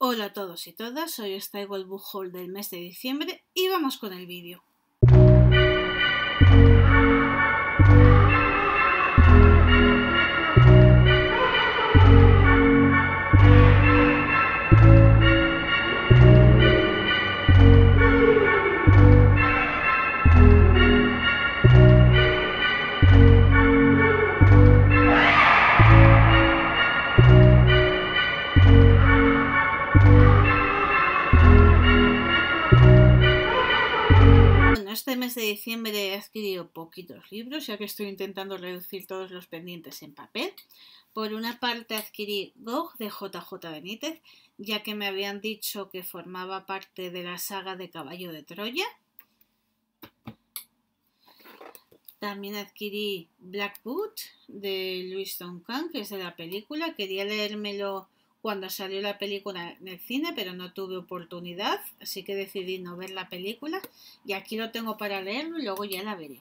Hola a todos y todas, hoy os traigo el del mes de diciembre y vamos con el vídeo. Este mes de diciembre he adquirido poquitos libros, ya que estoy intentando reducir todos los pendientes en papel. Por una parte adquirí Gog de JJ Benítez, ya que me habían dicho que formaba parte de la saga de Caballo de Troya. También adquirí Black Boot de Louis Duncan, que es de la película. Quería leérmelo cuando salió la película en el cine, pero no tuve oportunidad, así que decidí no ver la película y aquí lo tengo para leerlo y luego ya la veré.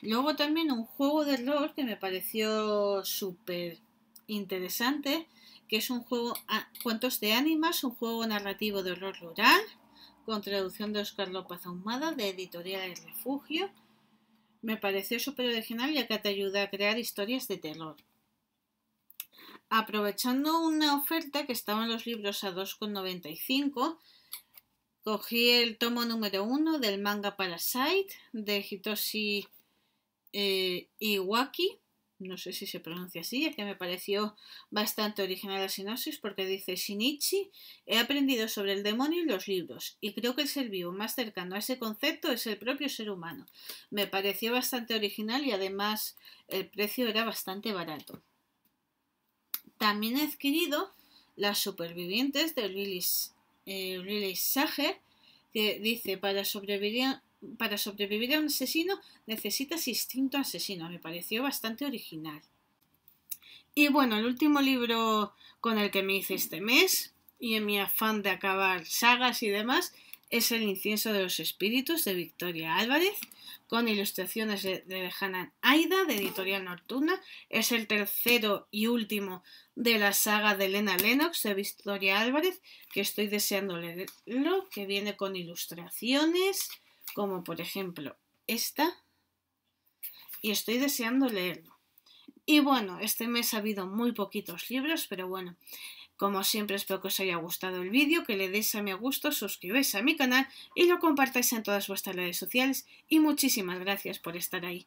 Luego también un juego de rol que me pareció súper interesante, que es un juego a cuentos de ánimas, un juego narrativo de horror rural, con traducción de Oscar López Ahumada, de Editorial El Refugio. Me pareció súper original ya que te ayuda a crear historias de terror. Aprovechando una oferta que estaban los libros a 2,95, cogí el tomo número 1 del manga Parasite de Hitoshi eh, Iwaki. No sé si se pronuncia así, ya que me pareció bastante original la sinopsis porque dice Shinichi, he aprendido sobre el demonio y los libros, y creo que el ser vivo más cercano a ese concepto es el propio ser humano. Me pareció bastante original y además el precio era bastante barato. También he adquirido Las supervivientes de Lily, eh, Sager, que dice, para sobrevivir, para sobrevivir a un asesino necesitas instinto asesino. Me pareció bastante original. Y bueno, el último libro con el que me hice este mes, y en mi afán de acabar sagas y demás, es El incienso de los espíritus de Victoria Álvarez, con ilustraciones de, de Hanan Aida, de Editorial Nocturna. Es el tercero y último de la saga de Elena Lennox de Victoria Álvarez, que estoy deseando leerlo, que viene con ilustraciones, como por ejemplo esta, y estoy deseando leerlo. Y bueno, este mes ha habido muy poquitos libros, pero bueno, como siempre espero que os haya gustado el vídeo, que le deis a mi gusto, suscribáis a mi canal y lo compartáis en todas vuestras redes sociales y muchísimas gracias por estar ahí.